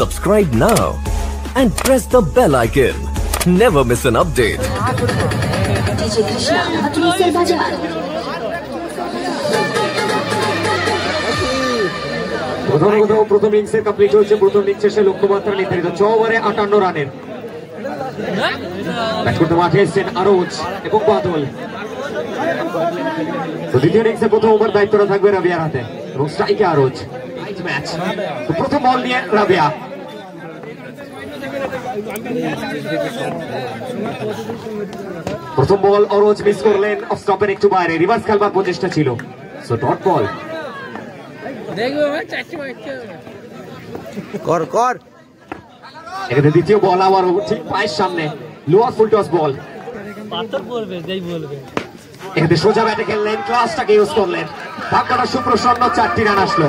Subscribe now and press the bell icon. Never miss an update. প্রথম কোথাও প্রথম ইনিংসের কমপ্লিট হয়েছে, প্রথম ইনিংস শেষে লক্ষ্যমাত্রা নির্ধারিত। ছ ওভারে আটান্ন রানের। ব্যাট করতে মাঠে এসছেন আরোজ এবং বাদল। দ্বিতীয় ইনিংসে প্রথম ওভার দায়িত্বটা থাকবে রাবিয়ার হাতে এবং স্ট্রাইকে আরোজ। প্রথম বল নিয়ে রাবিয়া। প্রথম বল অরোজ মিস করলেন অফ স্টপের একটু বাইরে। রিভার্স খেলবার প্রচেষ্টা ছিল। সো ডট বল কর কর। এখানে দ্বিতীয় বল আবার ঠিক পায়ের সামনে। Lower full toss ball. পাথর বলবে যেই বলবে। এখানে সোজা ব্যাটে খেললেন ক্লাসটাকে ইউজ করলেন। ধাক্কাটা সুপ্রসন্ন চারটি রান আসলো।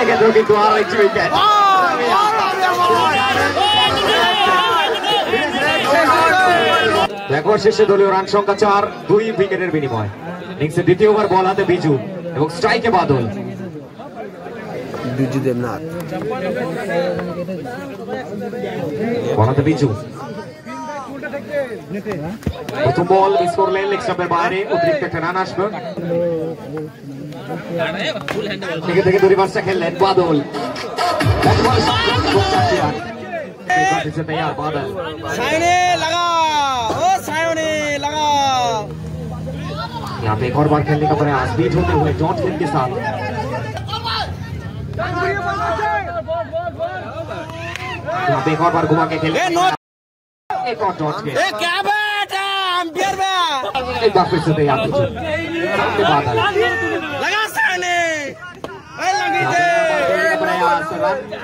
এক্ষেত্রেও কিন্তু আরও একটি উইকেট একবার শেষে দলীয় রান সংখ্যা চার দুই উইকেটের বিনিময়। ইনিংসের দ্বিতীয় ওভার বল হাতে বিজু এবং স্ট্রাইকে বাদল। বিজু দেবনাথ। বল হাতে Biju. Itu gol di scoreline leg sampai bahari Udrik Tekananas bang. Tiga tiga duri masa kelen badol. साइने लगा ओ सायोने लगा यहाँ पे एक और बार खेलने का प्रयास बीच होते हुए डॉट हिल के साथ यहाँ पे एक और बार घुमा के खेले नो एक और डॉट क्या एक बार फिर से तैयार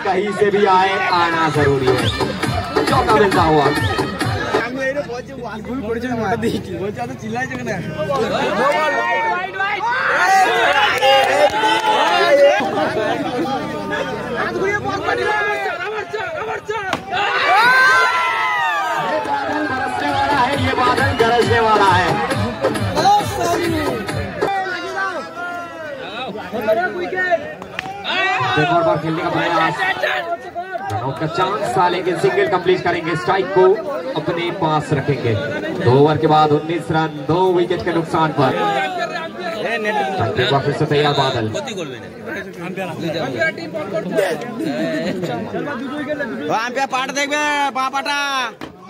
कहीं से भी आए आना ज़रूरी है। चौका मिलता हुआ। बहुत ज़्यादा चिल्लाए साधन गरजने वाला है। एक और बार खेलने का प्रयास। और चांस लेकिन सिंगल कंप्लीट करेंगे। स्ट्राइक को अपने पास रखेंगे। दो ओवर के बाद 19 रन, दो विकेट के नुकसान पर। फिर से तैयार बादल। पार्ट देख पाटा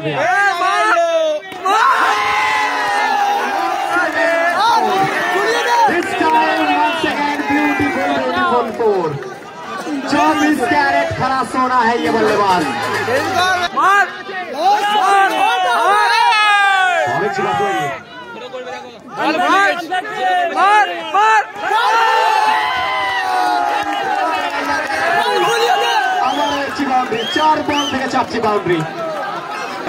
This time once again beautiful beautiful four. चौबीस कैरेट खरा सोना है ये बल्लेबाज মার মার মার और एक बात हुई মার মার মার আবার একটি বাউন্ডারি চার বল থেকে চারটি বাউন্ডারি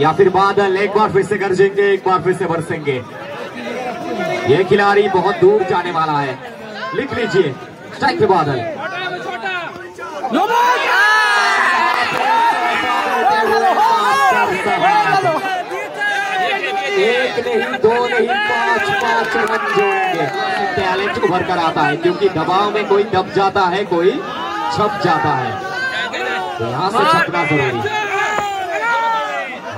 या फिर बादल एक बार फिर से गरजेंगे, एक बार फिर से बरसेंगे। ये खिलाड़ी बहुत दूर जाने वाला है। लिख लीजिए स्ट्राइक बादल। एक नहीं, दो नहीं, पाँच पाँच रन जोड़ेंगे। टैलेंट उभर कर आता है, क्योंकि दबाव में कोई दब जाता है, कोई छप जाता है। यहाँ से छपना ज़रूरी अभी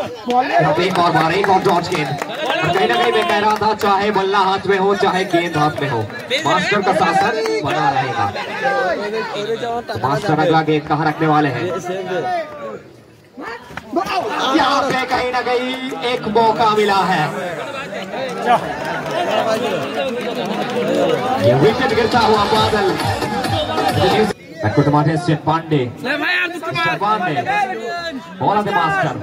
और बार और डॉट गेंद कहीं ना कहीं मैं कह रहा था चाहे बल्ला हाथ में हो चाहे गेंद हाथ में हो। मास्टर का शासन बना रहेगा। तो मास्टर अगला गेंद कहाँ रखने वाले हैं? यहाँ पे कहीं ना कहीं एक मौका मिला है। ये विकेट गिरता हुआ बादल। Sid Pandey. বলাতে মাস্টার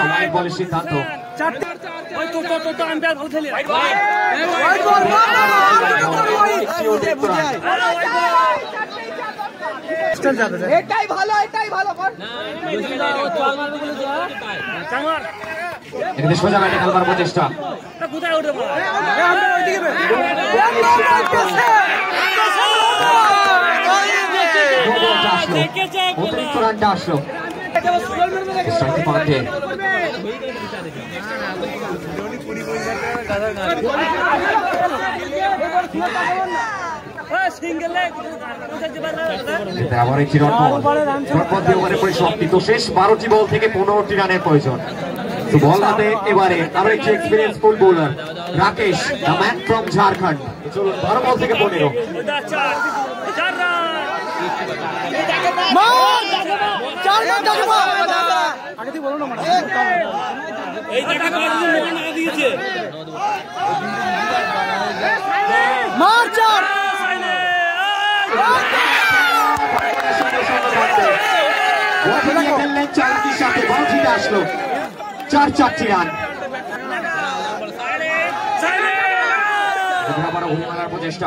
ওয়াইড বলের সিদ্ধান্ত। এটাই ভালো প্রচেষ্টা। কোথায় উঠে আসলো অতিরিক্ত রানটা আসলো পান্ডে আবার একটি পরিসমাপ্তি। তো শেষ বারোটি বল থেকে পনেরোটি রানের প্রয়োজন। তো বল হাতে এবারে আরও একটি experience full bowler Rakesh the man from Jharkhand চলুন, বারো বল থেকে পনেরো। মার চার খেললেন চারটির সাথে বাউন্ডারিতে আসলো চার চারটি রান প্রচেষ্টা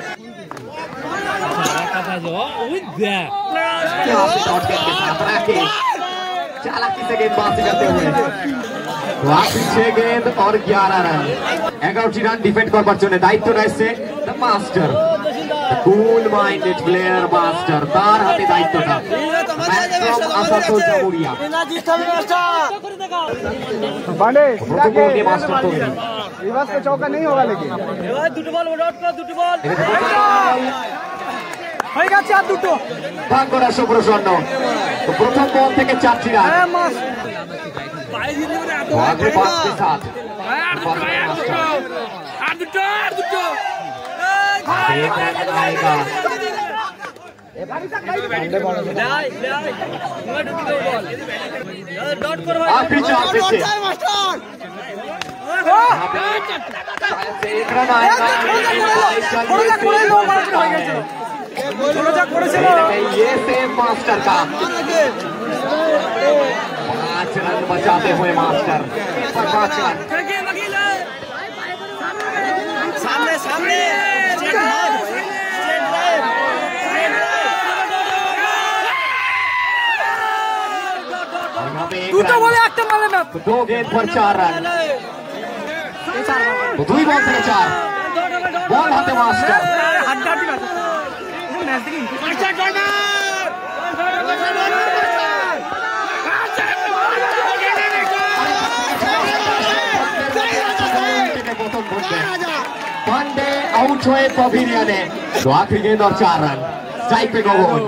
अच्छा जवाब विद्या शॉट करके खतरा के चालाकी से गेंदबाजी करते हुए। वापस छह गेंद और ग्यारह रन। एगारोटी रन डिफेंड कर बच्चों ने दायित्व रहे the master cool minded player master तार हाथे दायित्व था। আসাদুল জামুরিয়া বানে প্রথমে মাস্টার তো रिवर्स पे चौका नहीं होगा लेकिन। दुटबॉल आउट करो दुटबॉल। হয়ে গেছে আর দুটো। ভাগ্যরাজ প্রসন্ন প্রথম বল থেকে চারটি রান। হ্যাঁ, মাস্টার ये मास्टर का पाँच रन बचाते हुए मास्टर पाँच रन सामने सामने तू तो बोले मारे ना दो गेंद पर चार रन दुई बॉल पर चार बॉल हाथे मास्टर পান্ডে আউট হয়ে পভিনিয়ানে তো আখরি গেন্দ আর চার রান স্ট্রাইক গগন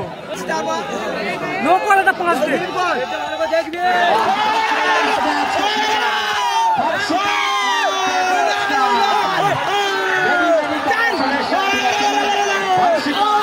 Oh!